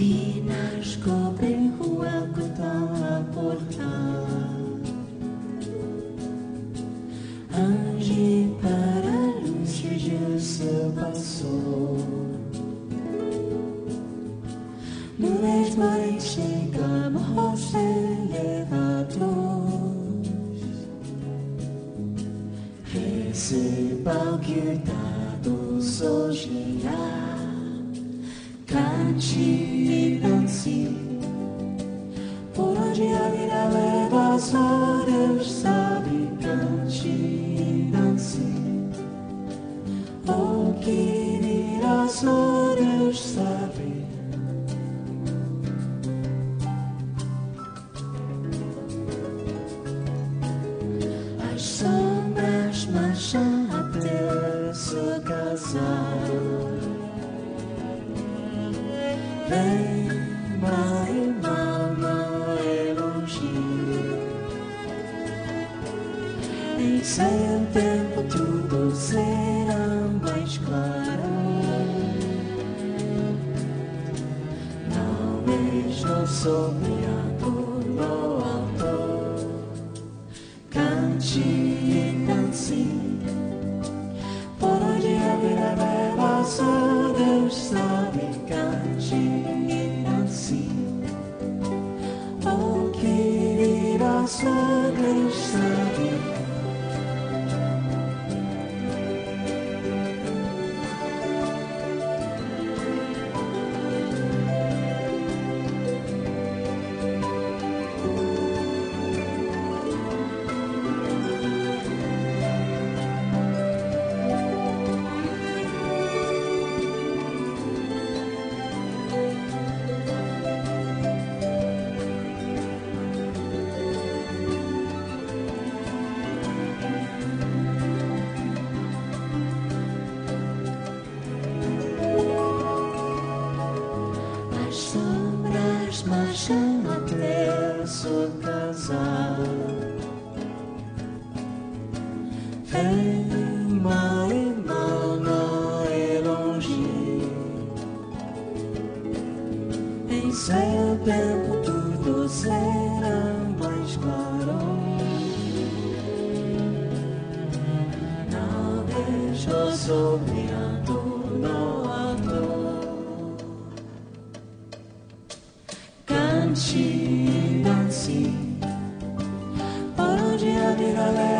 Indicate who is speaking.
Speaker 1: meninas cobrem rua que a portar. Ange para luz que se passou. No mesmo em chegamos elevados. Receba o que dados hoje irá. Cante e dance. Por onde a vida leva, só Deus sabe. Cante e dance. O que virá, só Deus sabe. As Não vejo sombreado no alto. Cante e dance. Que virá, só Deus sua casa. Vem, mãe, mana, é longe. Em seu tempo tudo será mais claro. Não deixo sombreado no alto. Cante e dance Por onde a vida leva